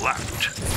left.